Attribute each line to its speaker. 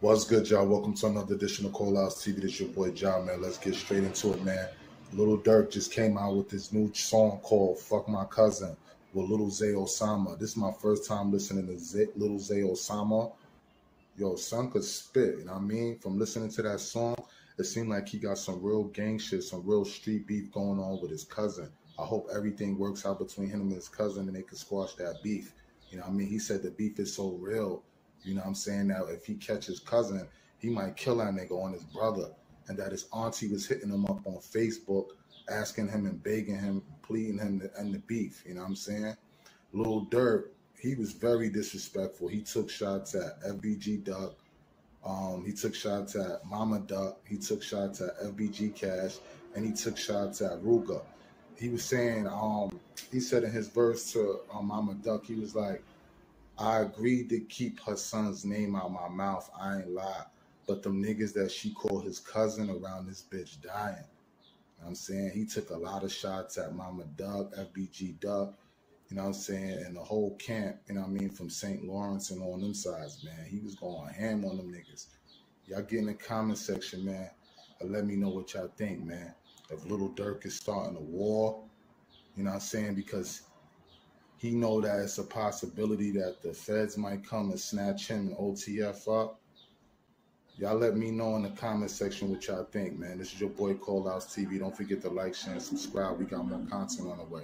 Speaker 1: What's good, y'all? Welcome to another edition of Call Outs TV. This is your boy John, man. Let's get straight into it, man. Little Durk just came out with this new song called Fuck My Cousin with Little Zay Osama. This is my first time listening to Zay, Little Zay Osama. Yo, son could spit, you know what I mean? From listening to that song, it seemed like he got some real gang shit, some real street beef going on with his cousin. I hope everything works out between him and his cousin and they can squash that beef. You know what I mean? He said the beef is so real you know what I'm saying? Now, if he catches cousin, he might kill that nigga on his brother. And that his auntie was hitting him up on Facebook, asking him and begging him, pleading him to end the beef. You know what I'm saying? Lil Durk, he was very disrespectful. He took shots at FBG Duck. Um, he took shots at Mama Duck. He took shots at FBG Cash. And he took shots at Rooga. He was saying, um, he said in his verse to um, Mama Duck, he was like, I agreed to keep her son's name out my mouth. I ain't lie. But them niggas that she called his cousin around this bitch dying. You know I'm saying? He took a lot of shots at Mama Duck, FBG Duck, you know what I'm saying? And the whole camp, you know what I mean, from St. Lawrence and on them sides, man. He was going ham on them niggas. Y'all get in the comment section, man, and let me know what y'all think, man. If Little Durk is starting a war, you know what I'm saying? Because he know that it's a possibility that the feds might come and snatch him and OTF up. Y'all let me know in the comment section what y'all think, man. This is your boy Call Outs TV. Don't forget to like, share, and subscribe. We got more content on the way.